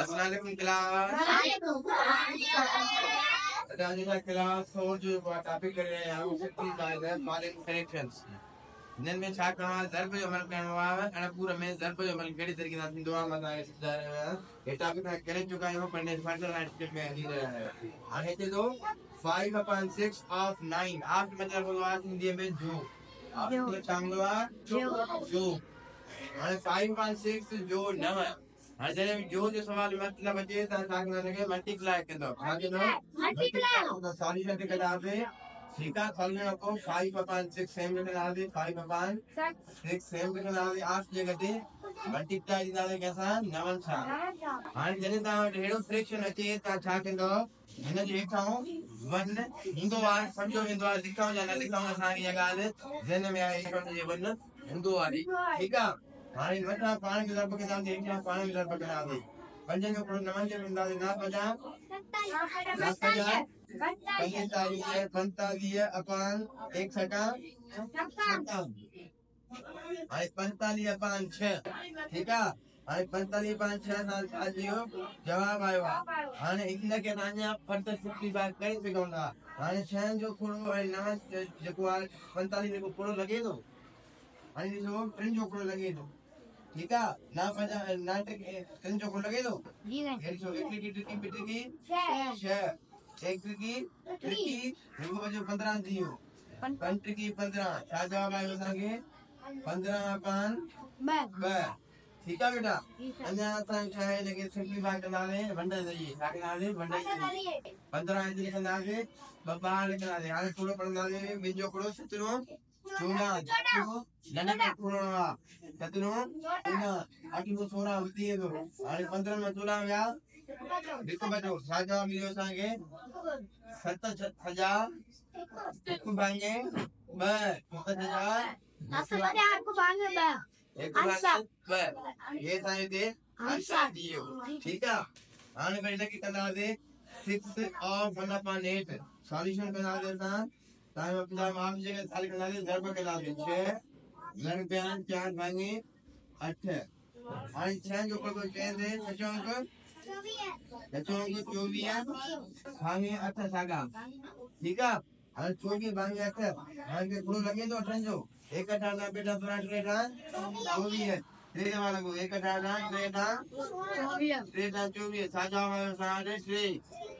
अस्सलाम class class और जो टॉपिक कर रहे हैं उसे तीन बार है फॉरेन कनेक्शंस दिन में छा करना जरब जो अमल करना हुआ है। पूरा में जरब जो अमल कड़ी तरीके से दुआ मत आए समझा रहे हैं ये टॉपिक मैं कर चुका हूँ पंडित फंडल एंड में अली रहा है और है तो 5 upon 6 of 9 आप मतलब बोलवा हिंदी में जो आप ये चांगवा जो जो और 5 upon 6 जो 9 ಅದನ್ನ ಜೋಜು ಸವಾಲು ಮತ್ತಲ ಬಜೆ ತಾಂಗ ನನಗೆ ಮಟ್ಟಿಕ್ ಲಾಯಕ್ ಅಂತ ಹಾಗೆ ಮಟ್ಟಿಕ್ ಲಾಯಕ್ ಅಂತ ಸಾಲಿ ಜೊತೆ ಕದಾದೆ सीधा खोलने को फाइव अपान सिक्स सेम के डाल दे फाइव अपान सिक्स सेम के डाल दे आठ जगह दे मल्टीप्लाई डाल दे कैसा नवन छा हाँ जने ता ढेड़ो फ्रैक्शन अचे ता छा कंदो हिन जे हेठा वन हिंदो वार समझो हिंदो वार लिखाऊं या न लिखाऊं असां ये गाल जने में आई हिंदो वारी ठीक है आहे ठीकु आहे हाणे मथां पाण खे लर्ब कंदासीं हेठां पाण खे लर्ब कंदासीं पंजनि जो पूरो नवनि जो कंदासीं न पंजाह न पंजाह पंजेतालीह पंतालीह अपान, एक सका हाणे पंतालीह अपान छह। ठीकु आहे हाणे पंतालीह अपान छह साल छा थियो जवाब आयो। आहे हाणे हिनखे तव्हां अञा फर्दर सिम्प्लीफाई करे सघूं था हाणे छहनि जो पूरो ऐं नव जेको आहे पंतालीह जेको पूरो लॻे थो हाणे ॾिसो टिनि जो पूरो लॻे थो ठीकु आहे न पंजाह न टिनि जो पूरो लॻे थो ॾिसो हिकिड़ी टिकी ॿी टिकी छह। एक टिकी टिकी हिकु बचो पंद्रहं थी वियो पंज टिकी पंद्रहं। जवाब आयो असांखे पंद्रहं पान ॿ ठीकु आहे बेटा? अञा असां छा आहे हिनखे सिम्प्लीफाई कंदासीं वंड ज़रिए छा कंदासीं वंड पंद्रहं लिखंदासीं ॿ ॿार लिखंदासीं हाणे पूरो पढ़ंदासीं ॿिनि जो हिकिड़ो सतरो। पूरो को सोरहं वधी वेंदो हाणे पंद्रहं में चोॾहं विया हिकु बचो छा जवाब मिलियो असांखे सत सत हज़ार हिकु पंहिंजे ॿ सत हज़ार हिकु पंहिंजे ॿ हे असांजे हिते आंसर थी वियो ठीकु आहे हाणे वरी हिनखे कंदासीं six of one upon eight solution कंदासीं असां तव्हांजो पंजाह मार्क्स जेके साल कंदासीं ज़रब कंदासीं छह घण पिया चारि भाङे अठ हाणे छह जो को चइनि ते छचो अंक छचो अंक चोवीह भाङे अठ साॻा ठीकु आहे हाणे चोवीह भाङे अठ हाणे थोरो लॻे थो अठनि जो एक अठारह बेटा तुरा टे अठारह चोवीह टे जमा लॻो एक अठारह टे अठारह टे अठारह चोवीह छा जवाब आयो असां वटि टे जवाब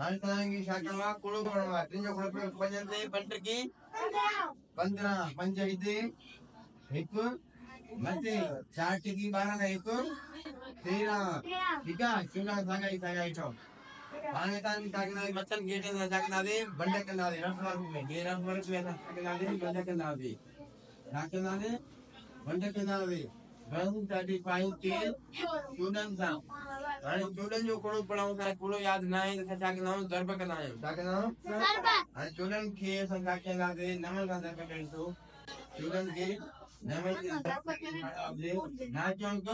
हाणे तव्हांखे छा करिणो आहे कुड़ो करिणो आहे टिनि जो कुड़ो पियो पंजनि पंज की? पंद्रहं पंज हिते हिकु मथे चारि टिकी ॿारहं हिकु तेरहं। ठीकु आहे चोॾहं साॻा ई साॻा ई ठहो हाणे तव्हां छा कंदासीं मथनि गेटनि सां छा कंदासीं बंड कंदासीं रफ वर्क में गे रफ वर्क में असां छा कंदासीं बंड कंदासीं छा कंदासीं बंड कंदासीं वन थर्टी फाइव के चोॾहनि सां हाणे चोॾहनि जो कोड़ो पढ़ूं था कोड़ो यादि न त कंदा आहियूं छा कंदा आहियूं हाणे चोॾहनि खे असां छा कंदासीं नव सां ज़रब करींदो चोॾहनि खे नव नाचो अंक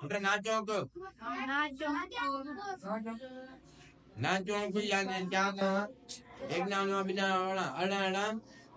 पुट नाचो अंक नाचो अंक याद क्या था एक नाम नौ बिना अड़ा अड़ा अड़ा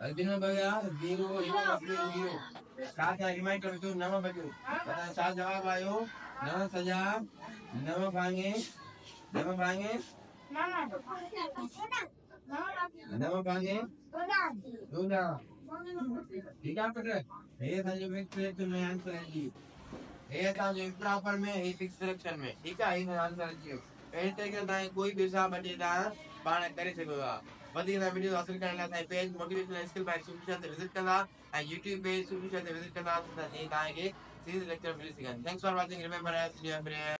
बचा ज़ीरो हिकु ॿ ज़ीरो छा थिया रिमाइंड करो तूं नव बचो असां छा जवाब आयो नव सजा नव भाङे नव भाङे नव भाङे चोॾहं ठीकु आहे पुट हे असांजो मिक्स में आंसर आहे जी हे। तव्हांजो इम्प्रॉपर में ही फिक्स सिलेक्शन में ठीकु आहे हिन आंसर वियो अहिड़ी तरीक़े तव्हांखे कोई बि हिसाब अचे तव्हां पाण करे था वधीक तव्हां वीडियो हासिल करण लाइ असांजे पेज मोटिवेशनल स्किल बाय सुफिशन ते विज़िट करना ऐं यूट्यूब पेज सुफिशन ते विज़िट कंदा त नहीं तव्हांखे सीरीज़ लेक्चर मिल सघनि थैंक्स फॉर वॉचिंग